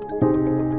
Música